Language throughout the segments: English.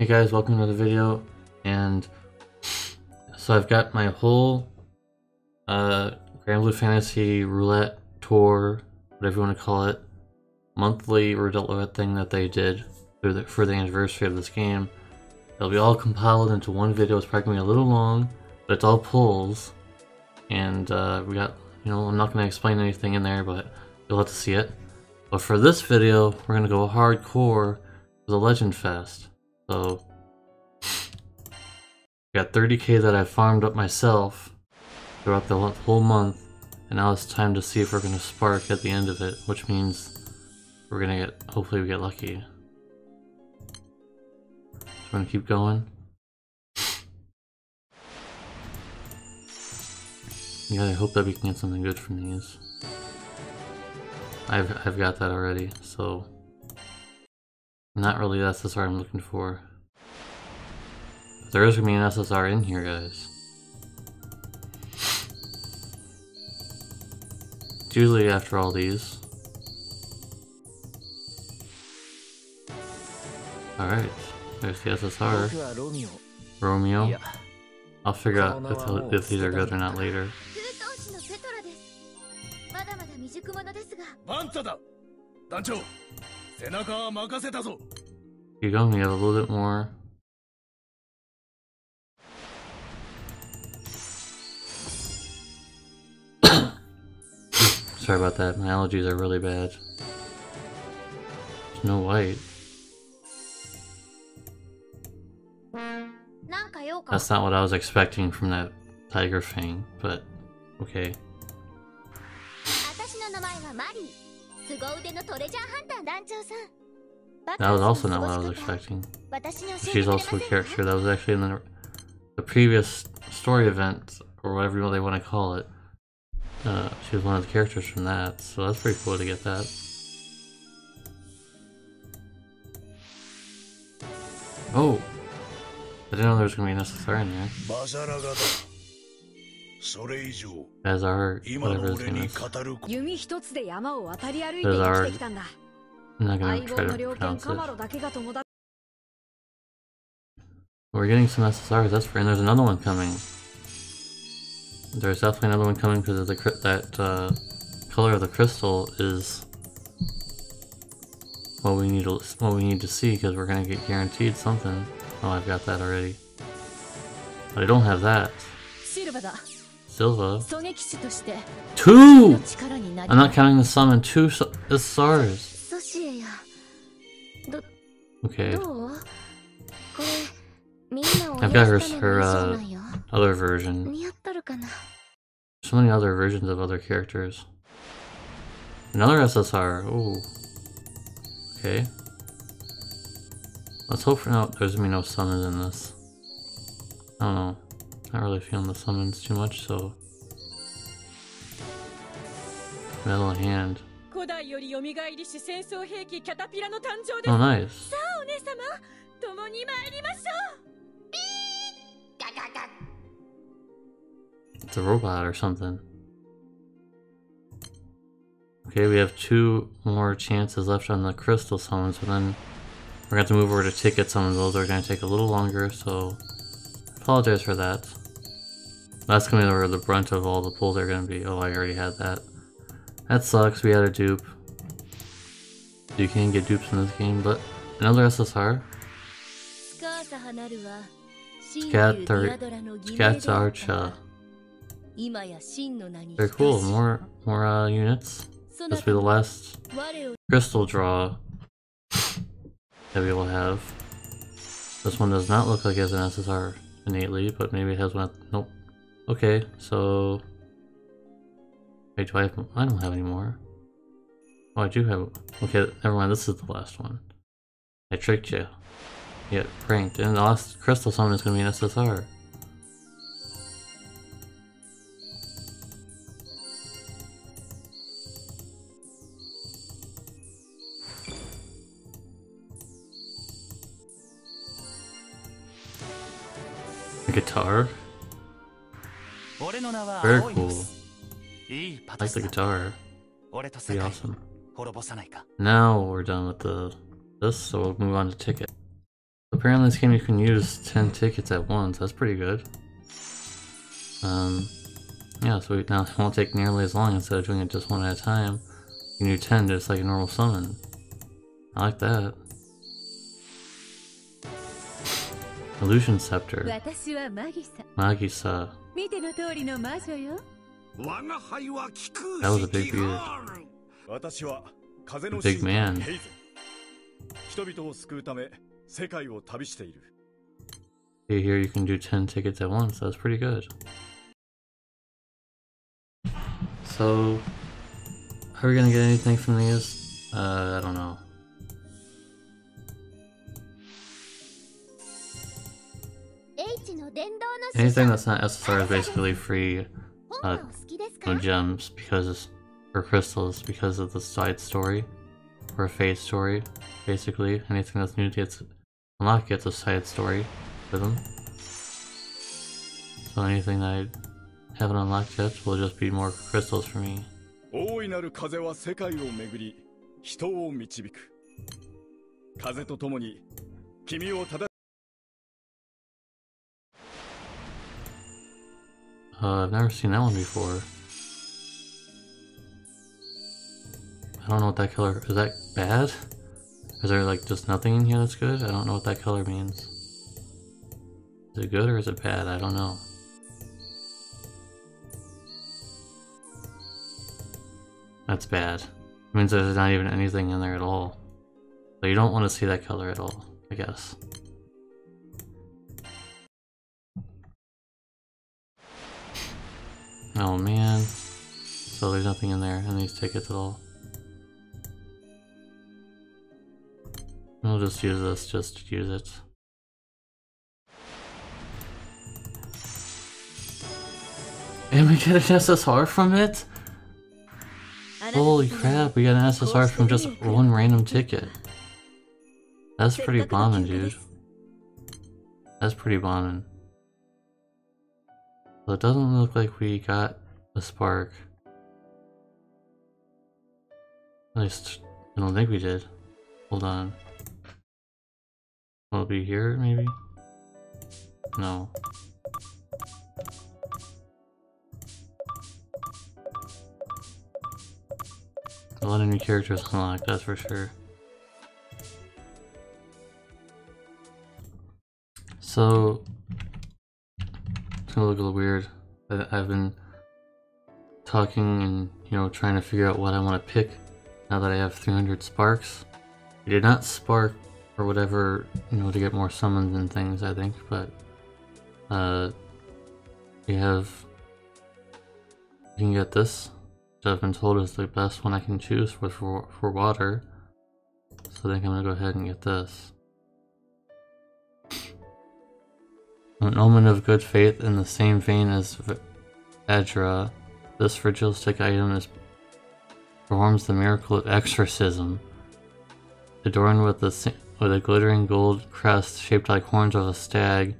Hey guys, welcome to the video, and so I've got my whole uh, Granblue Fantasy Roulette Tour, whatever you want to call it, monthly roulette thing that they did for the, for the anniversary of this game. It'll be all compiled into one video, it's probably going to be a little long, but it's all pulls, and uh, we got, you know, I'm not going to explain anything in there, but you'll have to see it. But for this video, we're going to go hardcore for the Legend Fest. So, got 30k that I farmed up myself throughout the whole month, and now it's time to see if we're to spark at the end of it, which means we're to get, hopefully we get lucky. Going to keep going. Yeah, I hope that we can get something good from these. I've, I've got that already, so... Not really the SSR I'm looking for. There is going to be an SSR in here, guys. It's usually after all these. Alright, there's the SSR. Romeo. I'll figure out if, if these are good or not later. 団長 you're going to get a little bit more. Sorry about that, my allergies are really bad. There's no white. That's not what I was expecting from that tiger thing, but okay. That was also not what I was expecting. She's also a character that was actually in the, the previous story event, or whatever they want to call it. Uh, she was one of the characters from that, so that's pretty cool to get that. Oh! I didn't know there was going to be an SSR in there. SSR whatever his name is. SSR I'm not gonna try to pronounce it. We're getting some SSRs, that's for and there's another one coming. There's definitely another one coming because the that uh, color of the crystal is what we need to what we need to see because we're gonna get guaranteed something. Oh, I've got that already, but I don't have that. Silva. Two! I'm not counting the summon. Two SSRs. Okay. I've got her, her uh, other version. So many other versions of other characters. Another SSR. Oh. Okay. Let's hope for now there's gonna be no summons in this. I don't know. Not really feeling the summons too much, so. Metal hand. Oh, nice. It's a robot or something. Okay, we have two more chances left on the crystal summons, but then we're going to move over to ticket summons. Those are going to take a little longer, so apologize for that. That's going to be where the brunt of all the pulls are going to be. Oh, I already had that. That sucks, we had a dupe. You can't get dupes in this game, but another SSR. Scathacha. Very cool, more more uh, units. This will be the last crystal draw that we will have. This one does not look like it has an SSR innately, but maybe it has one. Nope. Okay, so Wait, do I have... I don't have any more. Oh, I do have... Okay, never mind. This is the last one. I tricked you. Yeah, pranked. And the last crystal summon is going to be an SSR. A guitar? Very cool. I like the guitar. Pretty awesome. Now we're done with the this, so we'll move on to ticket. Apparently this game you can use 10 tickets at once, that's pretty good. Um, yeah, so we, now it won't take nearly as long instead of doing it just one at a time. You can do 10 just like a normal summon. I like that. Illusion Scepter. 私はマギサ Magisa. 見ての通りの魔女よ That was a big dude. 私は風の Big 神 man. ヘイゼン人々を救うため世界を旅している See here you can do 10 tickets at once, that's pretty good. So, are we gonna get anything from these? Uh, I don't know. Anything that's not SSR is basically free uh, no gems because or crystals because of the side story or a phase story. Basically, anything that's new gets unlocked gets a side story with them. So anything that I haven't unlocked yet will just be more crystals for me. 大いなる風は世界を巡り人を導く風と共に君を正 Uh, I've never seen that one before. I don't know what that color is. That bad? Is there like just nothing in here that's good? I don't know what that color means. Is it good or is it bad? I don't know. That's bad. It means there's not even anything in there at all. So you don't want to see that color at all, I guess. Oh man. So there's nothing in there in these tickets at all. We'll just use this just use it. And we get an SSR from it? Holy crap, we got an SSR from just one random ticket. That's pretty bombing, dude. That's pretty bombing. It doesn't look like we got a spark. At least, I don't think we did. Hold on. Will it be here, maybe? No. A lot of new characters unlocked, that's for sure. So, look a little weird. I've been talking and, you know, trying to figure out what I want to pick now that I have 300 sparks. I did not spark or whatever, you know, to get more summons and things, I think, but, uh, we have, you can get this, which I've been told is the best one I can choose for, for, for water. So I think I'm gonna go ahead and get this. An omen of good faith in the same vein as V- Adra, this fragilistic item is performs the miracle of exorcism. Adorned with a with a glittering gold crest shaped like horns of a stag,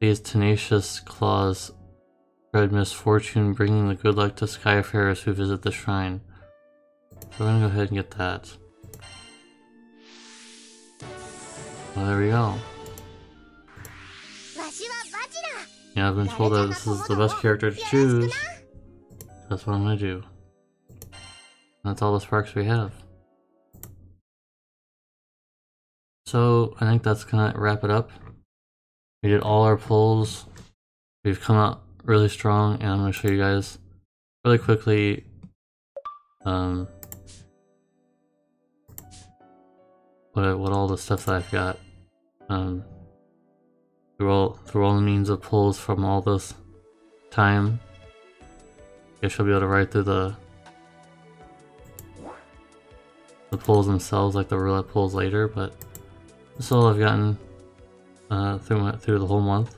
these tenacious claws spread misfortune, bringing the good luck to skyfarers who visit the shrine. So we're gonna go ahead and get that. Well, there we go. Yeah, I've been told that this is the best character to choose. That's what I'm gonna do. That's all the sparks we have. So I think that's gonna wrap it up. We did all our pulls. We've come out really strong, and I'm gonna show you guys really quickly. Um, what what all the stuff that I've got. Um, through all through all the means of pulls from all this time. I guess you'll be able to write through the the pulls themselves, like the roulette pulls later. But this is all I've gotten uh, through my, through the whole month.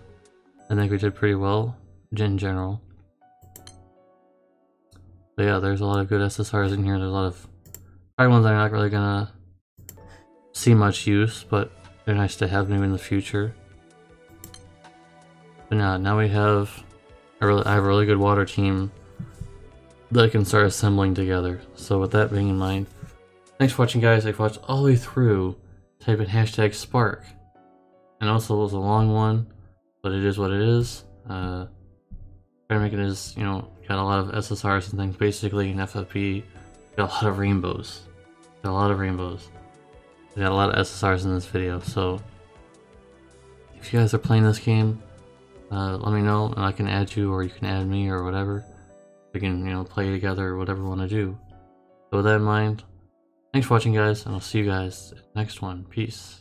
I think we did pretty well in general. But yeah, there's a lot of good SSRs in here. There's a lot of probably ones I'm not really gonna see much use, but they're nice to have maybe in the future. But now, now we have a really, I have a really good water team that I can start assembling together. So with that being in mind, thanks for watching guys. You watched all the way through, type in hashtag Spark. and also it was a long one, but it is what it is. Uh, trying to make it as you know, got a lot of SSRs and things. Basically, in FFBE, got a lot of rainbows. Got a lot of rainbows. We got a lot of SSRs in this video, so if you guys are playing this game, uh, let me know and I can add you or you can add me or whatever. We can, you know, play together or whatever we want to do. So with that in mind, thanks for watching guys and I'll see you guys next one. Peace.